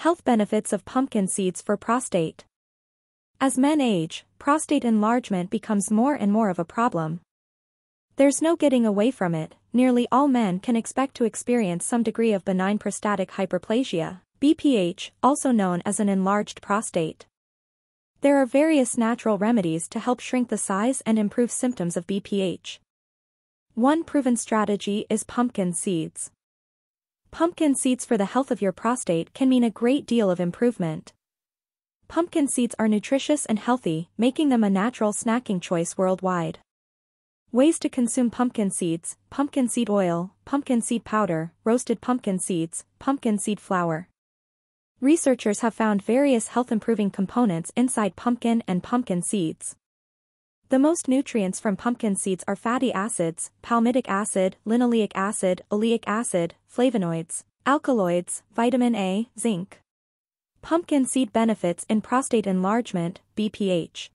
Health benefits of pumpkin seeds for prostate. As men age, prostate enlargement becomes more and more of a problem. There's no getting away from it, nearly all men can expect to experience some degree of benign prostatic hyperplasia, BPH, also known as an enlarged prostate. There are various natural remedies to help shrink the size and improve symptoms of BPH. One proven strategy is pumpkin seeds. Pumpkin seeds for the health of your prostate can mean a great deal of improvement. Pumpkin seeds are nutritious and healthy, making them a natural snacking choice worldwide. Ways to consume pumpkin seeds, pumpkin seed oil, pumpkin seed powder, roasted pumpkin seeds, pumpkin seed flour. Researchers have found various health-improving components inside pumpkin and pumpkin seeds. The most nutrients from pumpkin seeds are fatty acids, palmitic acid, linoleic acid, oleic acid, flavonoids, alkaloids, vitamin A, zinc. Pumpkin seed benefits in prostate enlargement, BPH.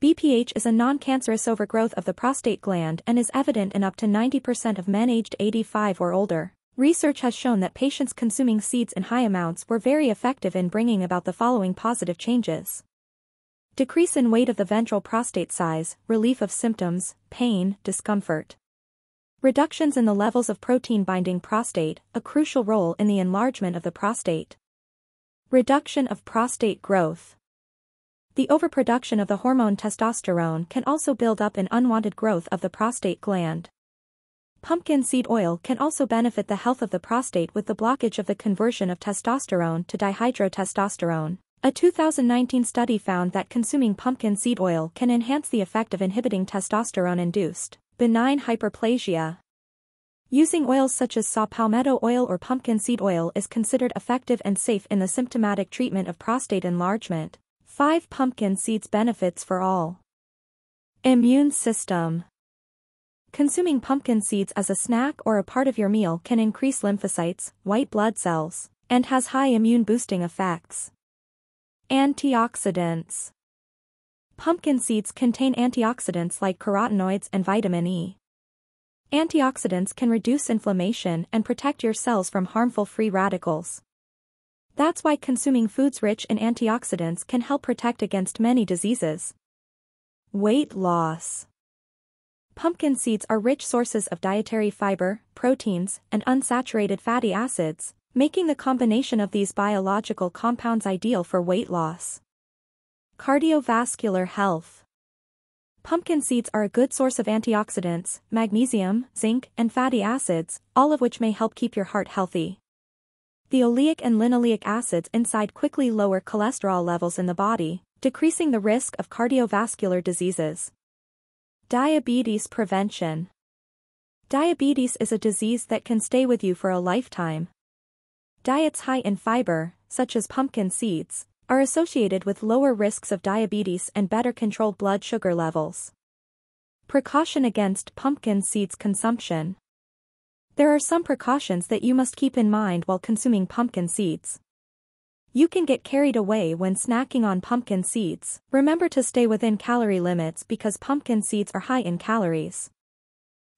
BPH is a non-cancerous overgrowth of the prostate gland and is evident in up to 90% of men aged 85 or older. Research has shown that patients consuming seeds in high amounts were very effective in bringing about the following positive changes. Decrease in weight of the ventral prostate size, relief of symptoms, pain, discomfort. Reductions in the levels of protein-binding prostate, a crucial role in the enlargement of the prostate. Reduction of prostate growth. The overproduction of the hormone testosterone can also build up an unwanted growth of the prostate gland. Pumpkin seed oil can also benefit the health of the prostate with the blockage of the conversion of testosterone to dihydrotestosterone. A 2019 study found that consuming pumpkin seed oil can enhance the effect of inhibiting testosterone-induced benign hyperplasia. Using oils such as saw palmetto oil or pumpkin seed oil is considered effective and safe in the symptomatic treatment of prostate enlargement. 5 Pumpkin seeds benefits for all. Immune system. Consuming pumpkin seeds as a snack or a part of your meal can increase lymphocytes, white blood cells, and has high immune boosting effects. Antioxidants Pumpkin seeds contain antioxidants like carotenoids and vitamin E. Antioxidants can reduce inflammation and protect your cells from harmful free radicals. That's why consuming foods rich in antioxidants can help protect against many diseases. Weight loss Pumpkin seeds are rich sources of dietary fiber, proteins, and unsaturated fatty acids, making the combination of these biological compounds ideal for weight loss. Cardiovascular health. Pumpkin seeds are a good source of antioxidants, magnesium, zinc, and fatty acids, all of which may help keep your heart healthy. The oleic and linoleic acids inside quickly lower cholesterol levels in the body, decreasing the risk of cardiovascular diseases. Diabetes prevention. Diabetes is a disease that can stay with you for a lifetime. Diets high in fiber, such as pumpkin seeds, are associated with lower risks of diabetes and better controlled blood sugar levels. Precaution against pumpkin seeds consumption. There are some precautions that you must keep in mind while consuming pumpkin seeds. You can get carried away when snacking on pumpkin seeds. Remember to stay within calorie limits because pumpkin seeds are high in calories.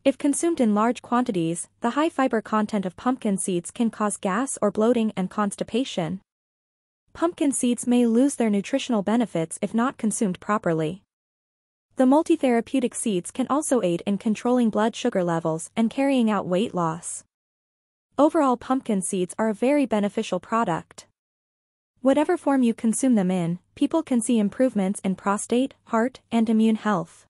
If consumed in large quantities, the high fiber content of pumpkin seeds can cause gas or bloating and constipation. Pumpkin seeds may lose their nutritional benefits if not consumed properly. The multi-therapeutic seeds can also aid in controlling blood sugar levels and carrying out weight loss. Overall pumpkin seeds are a very beneficial product. Whatever form you consume them in, people can see improvements in prostate, heart, and immune health.